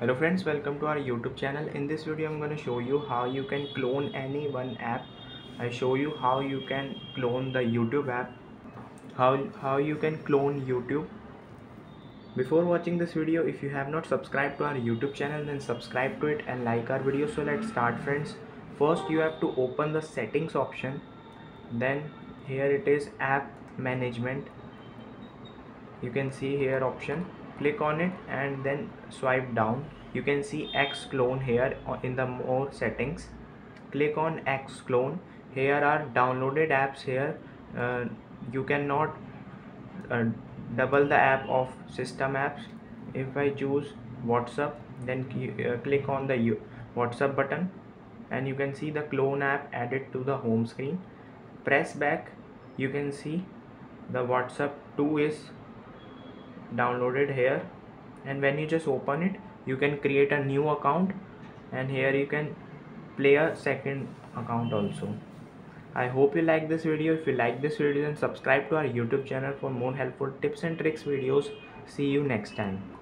hello friends welcome to our youtube channel. In this video i'm going to show you how you can clone any one app. I show you how you can clone the youtube app. How how you can clone youtube. Before watching this video if you have not subscribed to our youtube channel then subscribe to it and like our video. So let's start friends. First you have to open the settings option. Then here it is app management. You can see here option click on it and then swipe down. You can see XClone here in the more settings. Click on XClone. Here are downloaded apps here. Uh, you cannot uh, double the app of system apps. If I choose WhatsApp then uh, click on the WhatsApp button. And you can see the clone app added to the home screen. Press back. You can see the WhatsApp 2 is downloaded here. And when you just open it you can create a new account. And here you can play a second account also. I hope you like this video. If you like this video then subscribe to our youtube channel for more helpful tips and tricks videos. See you next time